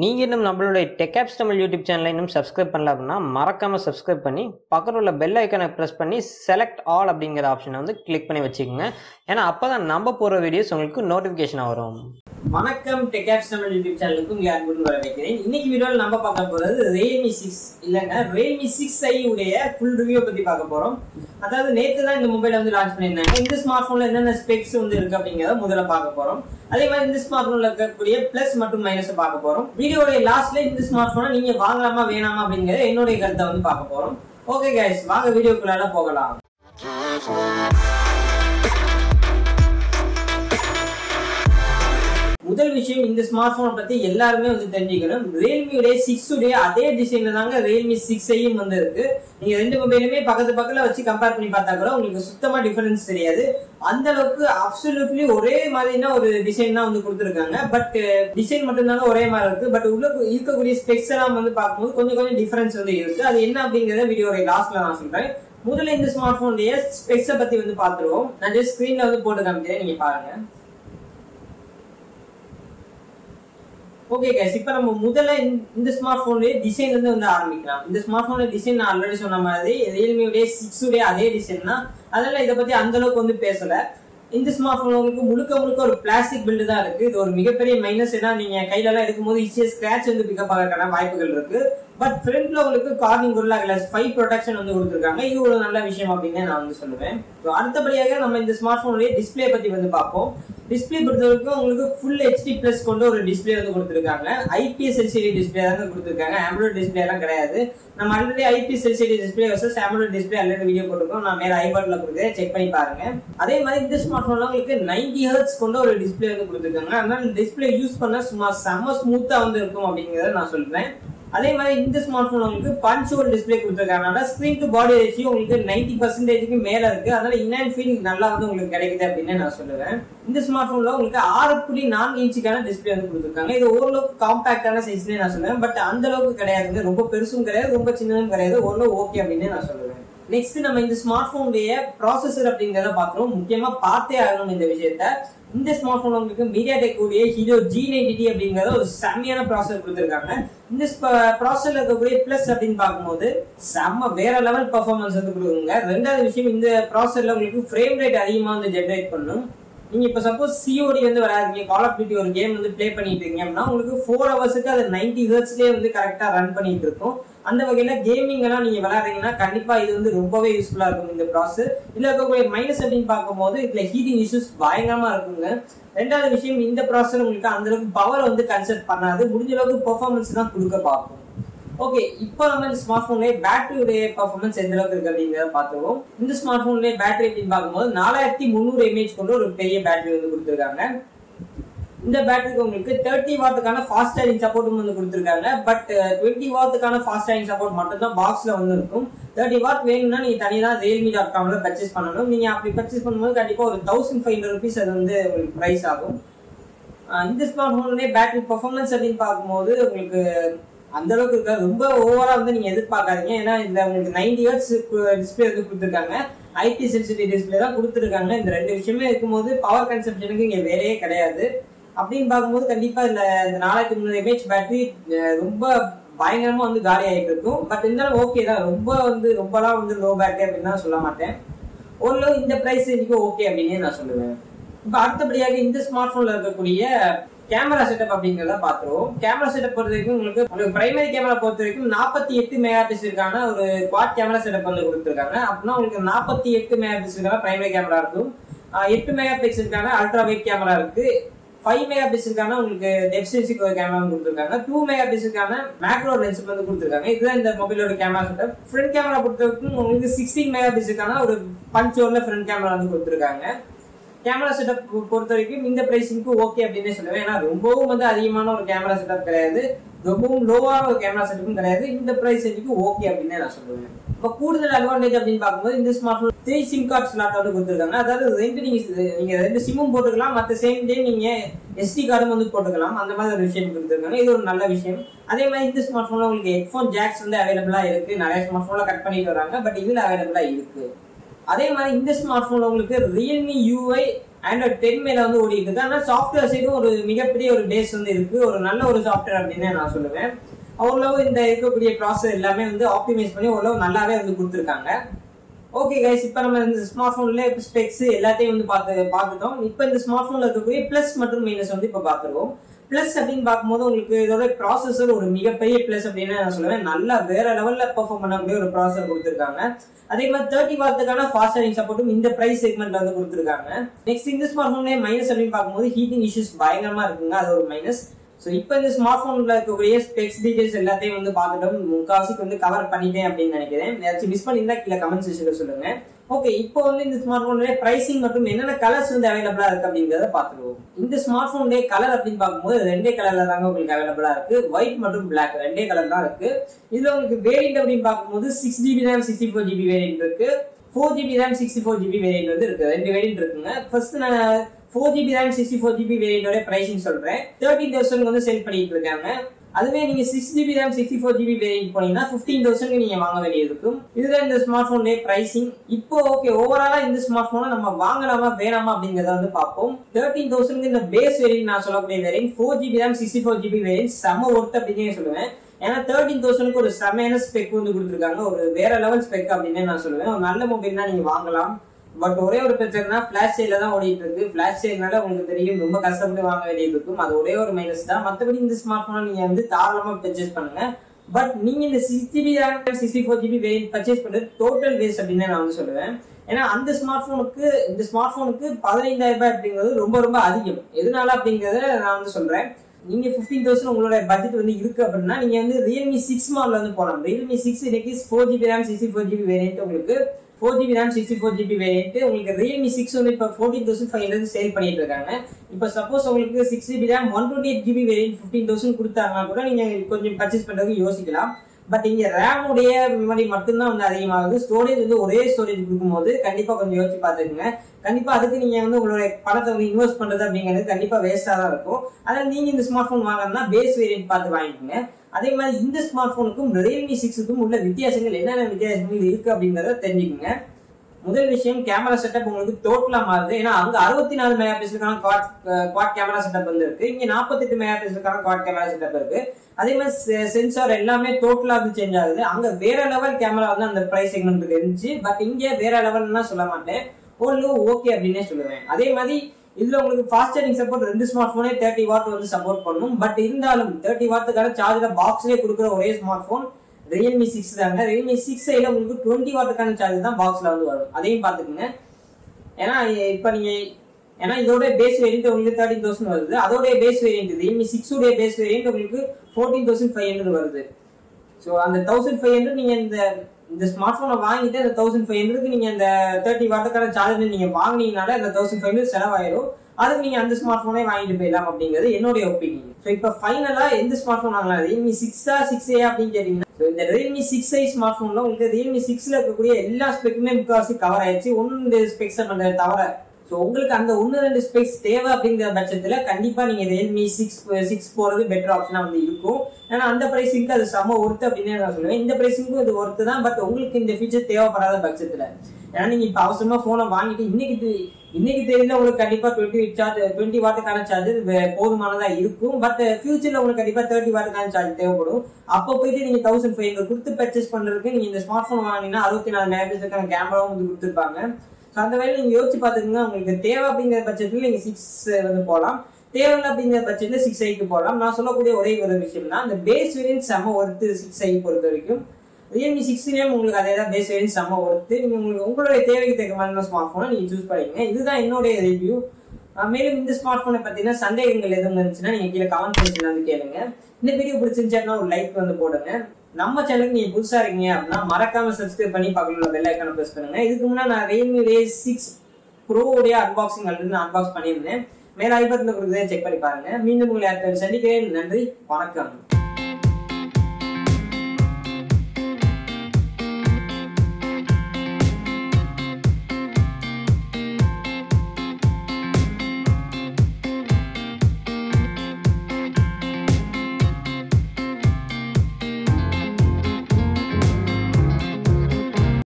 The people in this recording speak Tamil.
நீங்கள் இன்னும் நம்மளுடைய டெக்ஆப்ஸ் தமிழ் யூடியூப் சேனலை இன்னும் சப்ஸ்கிரைப் பண்ணல அப்படின்னா மறக்காமல் சப்ஸ்கிரைப் பண்ணி பக்கத்தில் உள்ள பெல் ஐக்கனை ப்ரெஸ் பண்ணி செலக்ட் ஆல் அப்படிங்கிற ஆப்ஷனை வந்து கிளிக் பண்ணி வச்சுக்கோங்க. ஏன்னா அப்போ தான் நம்ம போகிற வீடியோஸ் உங்களுக்கு நோட்டிஃபிகேஷன் வரும். வணக்கம் டெக்ஆப்ஸ் தமிழ் யூடியூப் சேனலுக்கு உங்களை அன்புடன் வரவேற்கிறேன். இன்னைக்கு வீடியோவில் நம்ம பார்க்க போகிறது ரியல்மி சிக்ஸ் இல்லைங்க ரியல்மி சிக்ஸ் ஐ உடைய ஃபுல் ரிவ்யூ பற்றி பார்க்க போகிறோம் அதாவது நேற்று தான் இந்த மொபைலை வந்து லான்ச் பண்ணியிருந்தாங்க. இந்த ஸ்மார்ட் ஃபோனில் என்னென்ன ஸ்பெக்ஸ் வந்து இருக்கு அப்படிங்கிறத முதல்ல பார்க்க போகிறோம் அதே மாதிரி இந்த ஸ்மார்ட் போன்ல இருக்கக்கூடிய ப்ளஸ் மற்றும் மைனஸ் பார்க்க போறோம். வீடியோடைய லாஸ்ட்ல இந்த ஸ்மார்ட் போனை நீங்க வாங்கலாமா வேணாமா அப்படிங்கிறத என்னுடைய கருத்தை வந்து பார்க்க போறோம். ஓகே கைஸ் வாங்க வீடியோக்குள்ளால போகலாம். முதல் விஷயம் இந்த ஸ்மார்ட் போனை பத்தி எல்லாருமே வந்து தெரிஞ்சுக்கணும். ரியல்மியுடைய சிக்ஸ் உடைய அதே டிசைன்ல தாங்க ரியல்மி சிக்ஸ் ஐயும் வந்து நீங்க ரெண்டு மொபைலுமே பக்கத்து பக்கத்துல வச்சு கம்பேர் பண்ணி பார்த்தா கூட உங்களுக்கு சுத்தமா டிஃபரன்ஸ் தெரியாது. அந்த அளவுக்கு அப்சல்யூட்லி ஒரே மாதிரியான ஒரு டிசைன் தான் வந்து கொடுத்துருக்காங்க. பட் டிசைன் மட்டும்தாங்க ஒரே மாதிரி இருக்கு. பட் உள்ள இருக்கக்கூடிய ஸ்பெக்ஸ் எல்லாம் வந்து பார்க்கும்போது கொஞ்சம் கொஞ்சம் டிஃபரன்ஸ் வந்து இருக்கு. அது என்ன அப்படிங்கறத வீடியோடைய லாஸ்ட்ல நான் சொல்றேன். முதல்ல இந்த ஸ்மார்ட் போனுடைய ஸ்பெக்ஸை பத்தி வந்து பாத்துருவோம் நான் ஜஸ்ட் ஸ்கிரீன்ல வந்து போட்டு காமிக்கிறேன். நீங்க பாருங்க. ஓகே கேஸ் இப்போ நம்ம முதல்ல இந்த ஸ்மார்ட் போன்லயே டிசைன்ல இருந்து வந்து ஆரம்பிக்கலாம். இந்த ஸ்மார்ட் போன்ல டிசைன் நான் ஆல்ரெடி சொன்ன மாதிரி ரியல்மியுடைய சிக்ஸ் உடைய அதே டிசைன் தான். அதனால இதை பத்தி அந்த அளவுக்கு வந்து பேசல. இந்த ஸ்மார்ட் ஃபோன் உங்களுக்கு முழுக்க முழுக்க ஒரு பிளாஸ்டிக் பில்டு தான் இருக்கு. இது ஒரு மிகப்பெரிய மைனஸ் ஏன்னா நீங்க கையில எல்லாம் ஈஸியாக ஈஸியா ஸ்கிராச் வந்து பிக்கப் ஆகிறதுக்கான வாய்ப்புகள் இருக்கு. பட் ஃப்ரண்ட்ல உங்களுக்கு Corning Gorilla glass five protection வந்து கொடுத்துருக்காங்க. இது ஒரு நல்ல விஷயம் அப்படின்னு நான் வந்து சொல்லுவேன். ஸோ அடுத்தபடியாக நம்ம இந்த ஸ்மார்ட் போனுடைய டிஸ்பிளே பத்தி வந்து பார்ப்போம். டிஸ்பிளே பொறுத்த வரைக்கும் உங்களுக்கு ஃபுல் ஹெச்டி பிளஸ் கொண்டு ஒரு டிஸ்பிளே வந்து கொடுத்துருக்காங்க. ஐபிஎஸ் எல்சிடி டிஸ்பிளே தான் கொடுத்துருக்காங்க. ஆம்ரோட் டிஸ்பிளே எல்லாம் கிடையாது. நம்ம already IPS LCD display versus AMOLED display already video போட்டிருக்கோம். நான் மேலே ஐபாட்ல கொடுக்குறேன். செக் பண்ணி பாருங்க. அதே மாதிரி இந்த ஸ்மார்ட் ஃபோன்ல உங்களுக்கு நைன்டி ஹர்ட்ஸ் கொண்ட ஒரு டிஸ்பிளே வந்து கொடுத்துருக்காங்க. அதனால டிஸ்பிளே யூஸ் பண்ண சும்மா செம ஸ்மூத்தா வந்து இருக்கும் அப்படிங்கறத நான் சொல்றேன். அதே மாதிரி இந்த ஸ்மார்ட் போன் உங்களுக்கு பஞ்ச் ஹோல் டிஸ்பிளே கொடுத்துருக்காங்க ஸ்கிரீன் டு பாடி ரேஷியோ உங்களுக்கு நைன்டி பர்சன்டேஜுக்கு மேல இருக்கு. அதனால இன்னும் ஃபீல் நல்லா வந்து உங்களுக்கு கிடைக்குது அப்படின்னு நான் சொல்லுவேன். இந்த ஸ்மார்ட் போன்ல உங்களுக்கு ஆறு புள்ளி நான்கு இன்ச்சுக்கான டிஸ்பிளே வந்து கொடுத்துருக்காங்க. இது ஓரளவுக்கு காம்பாக்டான சைஸ்லேயே நான் சொல்லுவேன். பட் அந்த அளவுக்கு கிடையாதுங்க. ரொம்ப பெருசும் கிடையாது. ரொம்ப சின்னதும் கிடையாது. ஓரளவு ஓகே அப்படின்னு நான் சொல்லுவேன். நெக்ஸ்ட் நம்ம இந்த ஸ்மார்ட் போனுடைய ப்ராசஸர் அப்படிங்கிறத பார்க்குறோம். முக்கியமாக பார்த்தே ஆகணும் இந்த விஷயத்த. இந்த ஸ்மார்ட் ஃபோன் உங்களுக்கு MediaTek Helio G ninety அப்படிங்கிறத ஒரு செம்மையான ப்ராசஸர் கொடுத்துருக்காங்க. இந்த ப்ராசஸர்ல இருக்கக்கூடிய ப்ளஸ் அப்படின்னு பார்க்கும்போது செம்ம வேற லெவல் பர்ஃபார்மன்ஸ் வந்து கொடுக்குங்க ரெண்டாவது விஷயம் இந்த ப்ராசஸர்ல உங்களுக்கு ஃப்ரேம் ரேட் அதிகமா வந்து ஜென்ரேட் பண்ணும். நீங்க இப்ப சப்போஸ் சிஓடி வந்து வராதுங்க கால் ஆஃப் டியூட்டி ஒரு கேம் வந்து ப்ளே பண்ணிட்டு இருக்கீங்க அப்படின்னா உங்களுக்கு ஃபோர் ஹவர்ஸுக்கு அது நைன்டி ஹர்ட்ஸ்லேயே வந்து கரெக்டாக ரன் பண்ணிட்டு இருக்கும். அந்த வகையில் கேமிங் எல்லாம் நீங்க விளையாடுறீங்கன்னா கண்டிப்பா இது வந்து ரொம்பவே யூஸ்ஃபுல்லா இருக்கும் இந்த ப்ராசஸ் இதுல இருக்கக்கூடிய மைனஸ் அப்படின்னு பார்க்கும்போது இதுல ஹீட்டிங் இஷ்யூஸ் பயங்கரமா இருக்குங்க. ரெண்டாவது விஷயம் இந்த ப்ராசஸர் உங்களுக்கு அந்த அளவுக்கு பவர் வந்து கன்சல்ட் பண்ணாது. முடிஞ்ச அளவுக்கு பெர்ஃபார்மன்ஸ் தான் கொடுக்க பார்க்கும். ஓகே இப்போ நம்ம இந்த ஸ்மார்ட் ஃபோன்லேயே பேட்டரியுடைய பர்ஃபார்மன்ஸ் எந்த அளவுக்கு இருக்கு அப்படிங்கிறத பார்த்துருவோம். இந்த ஸ்மார்ட் ஃபோன்லேயே பேட்டரி அப்படின்னு பார்க்கும்போது நாலாயிரத்தி முந்நூறு எம்ஏஹெச் கொண்டு ஒரு பெரிய பேட்டரி வந்து கொடுத்துருக்காங்க. இந்த பேட்டரிக்கு உங்களுக்கு தேர்ட்டி வாட்டுக்கான ஃபாஸ்ட் சார்ஜிங் சப்போர்ட்டும் வந்து கொடுத்துருக்காங்க. பட் டுவெண்ட்டி uh, வாட்டுக்கான ஃபாஸ்ட் சார்ஜிங் சப்போர்ட் மட்டும் தான் பாக்ஸ்ல வந்து இருக்கும். தேர்ட்டி வாட் வேணும்னா நீங்க தனியாக ரியல்மி டாட் காம்ல பர்ச்சேஸ் பண்ணணும். நீங்க அப்படி பர்ச்சேஸ் பண்ணும்போது கண்டிப்பாக ஒரு தௌசண்ட் ஃபைவ் ஹண்ட்ரட் ருபீஸ் அது வந்து உங்களுக்கு ப்ரைஸ் ஆகும். இந்த ஸ்மார்ட் ஃபோனுடைய பேட்டரி பர்ஃபார்மன்ஸ் அப்படின்னு பார்க்கும்போது உங்களுக்கு அந்த அளவுக்கு இருக்காது. ரொம்ப ஓவரா வந்து நீங்க எதிர்பார்க்காதீங்க. ஏன்னா இந்த உங்களுக்கு நைன்டி இயர்ஸ் டிஸ்பிளே வந்து கொடுத்துருக்காங்க. ஐபி சென்சிட்டி டிஸ்பிளே தான் கொடுத்துருக்காங்க. இந்த ரெண்டு விஷயமே இருக்கும்போது பவர் கன்சப்ஷனுக்கு இங்க வேலையே கிடையாது. அப்படின்னு பார்க்கும்போது கண்டிப்பா இந்த இந்த நாலாயிரத்தி முந்நூறு எம்ஏஹெச் பேட்டரி ரொம்ப பயங்கரமா வந்து காலி ஆகிட்டு இருக்கும். பட் இருந்தாலும் ஓகே தான். ரொம்ப வந்து ரொம்பலாம் வந்து லோ பேட்டரி அப்படின்னு தான் சொல்ல மாட்டேன். ஓரளவு இந்த பிரைஸ் இன்னைக்கு ஓகே அப்படின்னு நான் சொல்லுவேன். இப்போ அடுத்தபடியாக இந்த ஸ்மார்ட் போன்ல இருக்கக்கூடிய கேமரா செட்டப் அப்படிங்கிறத பார்த்துருவோம் கேமரா செட்டப் பொறுத்த வரைக்கும் உங்களுக்கு உங்களுக்கு பிரைமரி கேமரா பொறுத்த வரைக்கும் நாற்பத்தி எட்டு மெகா பிக்சலுக்கான ஒரு குவாட் கேமரா செட்டப் வந்து கொடுத்துருக்காங்க. அப்படின்னா உங்களுக்கு நாற்பத்தி எட்டு மெகா பிக்சலுக்கான பிரைமரி கேமரா இருக்கும். எட்டு மெகா பிக்சலுக்கான அல்ட்ரா வைட் கேமரா இருக்கு. ஃபைவ் மெகா பிக்சலுக்கான உங்களுக்கு டெப்சென்சிக் ஒரு கேமரா கொடுத்துருக்காங்க. டூ மெகா பிக்சலுக்கான மேக்ரோ லென்ஸ் வந்து கொடுத்துருக்காங்க. இதுதான் இந்த மொபைலோட கேமரா செட்டப் ஃப்ரண்ட் கேமரா பொறுத்த வரைக்கும் உங்களுக்கு சிக்ஸ்டீன் மெகா பிக்சலுக்கான ஒரு பஞ்ச் ஓரில் ஃப்ரண்ட் கேமரா வந்து கொடுத்துருக்காங்க. கேமரா செட்டப் பொறுத்த வரைக்கும் இந்த பிரைஸிங்க்கு ஓகே அப்படின்னே சொல்லுவேன் ஏன்னா ரொம்பவும் வந்து அதிகமான ஒரு கேமரா செட்டப் கிடையாது. ரொம்பவும் லோவான ஒரு கேமரா செட்டப்பும் கிடையாது. இந்த பிரைஸ் ரேஞ்சுக்கு ஓகே அப்படின்னே நான் சொல்லுவேன். இப்போ கூடுதல் அட்வான்டேஜ் அப்படின்னு பார்க்கும்போது இந்த smart phone three SIM card slot வந்து கொடுத்துருக்காங்க. அதாவது ரெண்டு நீங்கள் நீங்கள் ரெண்டு சிம்மும் போட்டுக்கலாம் மற்ற சேம் டே நீங்கள் எஸ்டி கார்டும் வந்து போட்டுக்கலாம் அந்த மாதிரி ஒரு விஷயம் கொடுத்துருக்காங்க. இது ஒரு நல்ல விஷயம். அதே மாதிரி இந்த ஸ்மார்ட் ஃபோனில் உங்களுக்கு ஹெட்ஃபோன் ஜாக்ஸ் வந்து அவைலபிளாக இருக்குது நிறைய ஸ்மார்ட் ஃபோனில் கட் பண்ணிட்டு வராங்க. பட் இதில் அவைலபிளாக இருக்குது அதே மாதிரி இந்த ஸ்மார்ட் போன்ல உங்களுக்கு ரியல்மி யூஐ ஆண்ட்ராய்ட் டென் மேல வந்து ஓடிட்டு இருக்கு ஆனால் சாஃப்ட்வேர் சைடும் ஒரு மிகப்பெரிய ஒரு பேஸ் வந்து இருக்கு. ஒரு நல்ல ஒரு சாஃப்ட்வேர் அப்படின்னு நான் சொல்லுவேன். ஓரளவு இந்த இருக்கக்கூடிய ப்ராசஸ் எல்லாமே வந்து ஆப்டிமைஸ் பண்ணி ஓரளவு நல்லாவே வந்து கொடுத்துருக்காங்க. ஓகே கைஸ் இப்போ நம்ம இந்த ஸ்மார்ட் ஃபோன்ல இப்போ ஸ்பெக்ஸ் எல்லாத்தையும் வந்து பார்த்து பார்த்துட்டோம் இப்போ இந்த ஸ்மார்ட் ஃபோன்ல இருக்கக்கூடிய ப்ளஸ் மற்றும் மைனஸ் வந்து இப்போ பார்த்துருவோம். ப்ளஸ் அப்படின்னு பார்க்கும்போது உங்களுக்கு இதோட ப்ராசஸர் ஒரு மிகப்பெரிய ப்ளஸ் அப்படின்னு நான் சொல்லுவேன். நல்லா வேற லெவல்ல பெர்ஃபார்ம் பண்ணக்கூடிய ஒரு ப்ராசஸர் கொடுத்துருக்காங்க. அதே மாதிரி தேர்ட்டி வாரத்துக்கான ஃபாஸ்ட் சார்ஜிங் சப்போர்ட்டும் இந்த பிரைஸ் செக்மெண்ட்ல வந்து கொடுத்துருக்காங்க. நெக்ஸ்ட் இந்த ஸ்மார்ட் ஃபோன்லேயே மைனஸ் அப்படின்னு பார்க்கும்போது ஹீட்டிங் இஷ்யூஸ் பயங்கரமா இருக்குங்க. அது ஒரு மைனஸ் ஸோ இப்போ இந்த ஸ்மார்ட் ஃபோனில் இருக்கக்கூடிய ஸ்பெக்ஸ் டீடைல்ஸ் எல்லாத்தையும் வந்து பார்த்துட்டோம். முக்கால்வாசிக்கு வந்து கவர் பண்ணிட்டேன் அப்படின்னு நினைக்கிறேன். ஏதாச்சும் மிஸ் பண்ணியிருந்தா கீழே கமெண்ட் செக்ஷனில் சொல்லுங்க. ஓகே இப்போ வந்து இந்த ஸ்மார்ட் ஃபோன்லேயே ப்ரைசிங் மற்றும் என்னென்ன கலர்ஸ் வந்து அவைலபிளாக இருக்கு அப்படிங்கிறத பார்த்துருவோம் இந்த ஸ்மார்ட் ஃபோன்லேயே கலர் அப்படின்னு பார்க்கும்போது ரெண்டே கலர்ல தாங்க உங்களுக்கு அவைலபிளாக இருக்கு. ஒயிட் மற்றும் பிளாக் ரெண்டே கலர் தான் இருக்கு. இதுல உங்களுக்கு வேரியன்ட் அப்படின்னு பார்க்கும்போது six GB RAM sixty four GB variant இருக்கு. Four GB RAM sixty four GB variant வந்து இருக்குது ரெண்டு வேரியன்ட் இருக்குங்க. ஃபர்ஸ்ட் நான் four GB RAM sixty four GB வேரியண்டோட pricing சொல்கிறேன் தேர்ட்டின் தௌசண்ட் வந்து செல் பண்ணிட்டு இருக்காங்க. அதுவே நீங்க six GB RAM sixty four GB variant போனீங்கன்னா ஃபிஃப்டீன் தௌசண்ட் நீங்க வாங்க வேண்டியது இருக்கும். இதுதான் இந்த ஸ்மார்ட் போனுடைய பிரைசிங் இப்போ ஓகே ஓவராலா இந்த ஸ்மார்ட் போனை நம்ம வாங்கலாமா வேணாமா அப்படிங்கறத வந்து பார்ப்போம். தேர்ட்டீன் தௌசண்ட் இந்த பேஸ் வேரியன்ட் நான் சொல்லக்கூடிய variant four GB RAM sixty four GB variant செம ஒர்த் அப்படின்னு சொல்லுவேன். ஏன்னா தேர்ட்டின் தௌசண்ட்க்கு ஒரு செமையான ஸ்பெக் வந்து கொடுத்துருக்காங்க. ஒரு வேற லெவல் ஸ்பெக் அப்படின்னு நான் சொல்லுவேன். ஒரு நல்ல மொபைல்னா நீங்க வாங்கலாம். பட் ஒரே ஒரு பிரச்சனைனா ஃபிளாஷ் சேல தான் ஓடிட்டு இருக்கு ஃபிளாஷ் சேல்னால உங்களுக்கு தெரியும் ரொம்ப கஷ்டப்பட்டு வாங்க வேண்டியது இருக்கும். அது ஒரே ஒரு மைனஸ் தான். மற்றபடி இந்த ஸ்மார்ட் போனை நீங்க வந்து தாராளமா பர்ச்சேஸ் பண்ணுங்க. பட் நீங்க இந்த six GB RAM sixty four GB வே பர்ச்சேஸ் பண்ணுறது டோட்டல் வேஸ்ட் அப்படின்னு நான் வந்து சொல்லுவேன். ஏன்னா அந்த ஸ்மார்ட் ஃபோனுக்கு இந்த ஸ்மார்ட் ஃபோனுக்கு பதினைந்தாயிரம் ரூபாய் அப்படிங்கிறது ரொம்ப ரொம்ப அதிகம். எதனால அப்படிங்கறத நான் வந்து சொல்றேன். நீங்கள் ஃபிஃப்டீன் தௌசண்ட் உங்களோட பட்ஜெட் வந்து இருக்கு அப்படின்னா நீங்கள் வந்து ரியல்மி சிக்ஸ் மாடல் வந்து போகலாம் ரியல்மி சிக்ஸ் இன்னைக்கு four GB RAM sixty four GB variant உங்களுக்கு. Four GB RAM sixty four GB variant உங்களுக்கு ரியல்மி சிக்ஸ் வந்து இப்போ fourteen thousand five hundred sale பண்ணிட்டு இருக்காங்க. இப்போ சப்போஸ் உங்களுக்கு six GB RAM one twenty eight GB variant fifteen thousand கொடுத்தாங்கன்னா கூட நீங்கள் கொஞ்சம் பர்ச்சேஸ் பண்ணுறதுக்கு யோசிக்கலாம். பட் இங்க ரேமுடைய மெமரி மட்டும்தான் வந்து அதிகமாகுது. ஸ்டோரேஜ் வந்து ஒரே ஸ்டோரேஜ் கொடுக்கும்போது கண்டிப்பா கொஞ்சம் யோசிச்சு பார்த்துக்குங்க. கண்டிப்பா அதுக்கு நீங்க வந்து உங்களோட பணத்தை வந்து இன்வெஸ்ட் பண்றது அப்படிங்கிறது கண்டிப்பா வேஸ்டா தான் இருக்கும். அதனால நீங்க இந்த ஸ்மார்ட் போன் வாங்கினா பேஸ் வேரியன்ட் பார்த்து வாங்கிக்கோங்க. அதே மாதிரி இந்த ஸ்மார்ட் போனுக்கும் ரியல்மி சிக்ஸுக்கும் உள்ள வித்தியாசங்கள் என்னென்ன வித்தியாசங்கள் இருக்கு அப்படிங்கறத தெரிஞ்சுக்கோங்க. முதல் விஷயம் கேமரா செட்டப் உங்களுக்கு டோட்டலா மாறுது. ஏன்னா அங்க அறுபத்தி நாலு மெகா பிக்சலுக்கான குவாட் குவாட் கேமரா செட்டப் வந்து இருக்கு. இங்க நாற்பத்தெட்டு மெகா பிக்சலுக்கான குவாட் கேமரா செட்டப் இருக்கு. அதே மாதிரி சென்சார் எல்லாமே டோட்டலா வந்து சேஞ்ச் ஆகுது. அங்க வேற லெவல் கேமரா வந்து அந்த பிரைஸ் செக்மெண்ட் இருந்துச்சு. பட் இங்க வேற லெவல்னா சொல்ல மாட்டேன். ஓரளவு ஓகே அப்படின்னே சொல்லுவேன். அதே மாதிரி இதுல உங்களுக்கு ஃபாஸ்ட் சார்ஜிங் சப்போர்ட் ரெண்டு ஸ்மார்ட் போனே தேர்ட்டி வாட் வந்து சப்போர்ட் பண்ணும். பட் இருந்தாலும் தேர்ட்டி வாட்டுக்கான சார்ஜர் பாக்ஸ்லேயே கொடுக்குற ஒரே ஸ்மார்ட் போன் ரியல்மி சிக்ஸ் தாங்க. ரியல்மி சிக்ஸ் ஐயில் உங்களுக்கு டுவெண்ட்டி வாட்டுக்கான சார்ஜர் தான் பாக்ஸில் வந்து வரும். அதையும் பார்த்துக்குங்க. ஏன்னா இப்போ நீங்கள் ஏன்னா இதோட பேஸ் வேரியன்ட் உங்களுக்கு தேர்ட்டின் தௌசண்ட் வருது. அதோடைய பேஸ் வேரியன்ட் ரியல்மி சிக்ஸுடைய பேஸ் வேரியன்ட் உங்களுக்கு ஃபோர்டீன் தௌசண்ட் ஃபைவ் ஹண்ட்ரட் வருது. ஸோ அந்த தௌசண்ட் ஃபைவ் ஹண்ட்ரட் நீங்கள் இந்த இந்த ஸ்மார்ட் ஃபோனை வாங்கிட்டு அந்த தௌசண்ட் ஃபைவ் ஹண்ட்ரட்க்கு நீங்கள் அந்த தேர்ட்டி வாட்டுக்கான சார்ஜர் நீங்கள் வாங்கினீங்கனால அந்த தௌசண்ட் ஃபைவ் ஹண்ட்ரட் செலவாயிடும். அதுக்கு நீங்கள் அந்த ஸ்மார்ட் ஃபோனே வாங்கிட்டு போயிடலாம் அப்படிங்கிறது என்னுடைய ஒப்பீனியன் ஸோ இப்போ ஃபைனலாக எந்த ஸ்மார்ட் ஃபோன் வாங்கலாம் ரியல்மி சிக்ஸா சிக்ஸ் ஏ அப்படின்னு கேட்டிங்கன்னா இந்த ரியல்மி சிக்ஸ் ஐ ஸ்மார்ட் ஃபோனில் உங்களுக்கு ரியல்மி சிக்ஸில் இருக்கக்கூடிய எல்லா ஸ்பெக்குமே முக்கால்வாசி கவர் ஆயிடுச்சு ஒன்று ஸ்பெக்ஸை பண்ணுறது தவிர ஸோ உங்களுக்கு அந்த ஒன்று ரெண்டு ஸ்பெக்ஸ் தேவை அப்படிங்கிற பட்சத்தில் கண்டிப்பாக நீங்கள் ரியல்மி சிக்ஸ் சிக்ஸ் போகிறது பெட்டர் ஆப்ஷனாக வந்து இருக்கும். ஏன்னா அந்த ப்ரைஸிங்க்கு அது செம ஒர்த்து அப்படின்னு நான் சொல்லுவேன். இந்த பிரைஸிங்க்கும் இது ஒர்த்து தான் பட் உங்களுக்கு இந்த ஃபீச்சர் தேவைப்படாத பட்சத்தில். ஏன்னா நீங்க இப்போ அவசரமா போனை வாங்கிட்டு இன்னைக்கு இன்னைக்கு தெரியல உங்களுக்கு கண்டிப்பா டுவெண்ட்டி சார்ஜ் டுவெண்ட்டி வாட்டுக்கான சார்ஜர் போதுமானதா இருக்கும். பட் ஃபியூச்சர்ல உங்களுக்கு கண்டிப்பா தேர்ட்டி வாட்டுக்கான சார்ஜ் தேவைப்படும். அப்போ போயிட்டு நீங்க தௌசண்ட் ஃபைவ் ஹண்ட்ரட் கொடுத்து பர்ச்சேஸ் பண்றதுக்கு நீங்க இந்த ஸ்மார்ட் போன் வாங்கினீங்கன்னா அறுபத்தி நாலு மெகாபிக்சலுக்கான கேமராவும் வந்து கொடுத்துருப்பாங்க. ஸோ அந்த வேலை நீங்க யோசிச்சு பார்த்துக்கோங்க உங்களுக்கு தேவை அப்படிங்கிற பட்சத்தில் நீங்க சிக்ஸ் வந்து போகலாம் தேவையில்ல அப்படிங்கிற பட்சத்தில் சிக்ஸ் ஐக்கு போகலாம் நான் சொல்லக்கூடிய ஒரே ஒரு விஷயம் தான் பேஸ் வேரியன்ட் செம ஒருத்து சிக்ஸ் ஐ பொறுத்த வரைக்கும். ரியல்மி சிக்ஸ்லேயும் உங்களுக்கு அதே தான் பேஸ் வேரியன்ட் செம்ம ஒர்த்து நீங்கள் உங்களுக்கு உங்களுடைய தேவைக்கு தக்க மாதிரி ஸ்மார்ட் ஃபோனை நீங்கள் சூஸ் பண்ணிக்கங்க. இதுதான் என்னுடைய ரிவ்யூ மேலும் இந்த ஸ்மார்ட் ஃபோனை பார்த்தீங்கன்னா சந்தேகங்கள் எதுவும் இருந்துச்சுன்னா நீங்கள் கீழே கமெண்ட் செக்ஷன்ல வந்து கேளுங்க. இந்த வீடியோ பிடிச்சிருந்துச்சு ஒரு லைக் வந்து போடுங்க. நம்ம சேனலுக்கு நீங்கள் புதுசாக இருக்கீங்க அப்படின்னா மறக்காம சப்ஸ்கிரைப் பண்ணி பக்கத்துல பெல் ஐக்கான ப்ரெஸ் பண்ணுங்க. இதுக்கு முன்னாடி நான் ரியல்மி ரே சிக்ஸ் ப்ரோவுடைய அன்பாக்சிங் அல்லது நான் அன்பாக்ஸ் பண்ணியிருந்தேன். மேலே ஐபத்தில் கொடுக்குறதே செக் பண்ணி பாருங்க. மீண்டும் உங்களை சந்திக்கிறேன். நன்றி. வணக்கம்.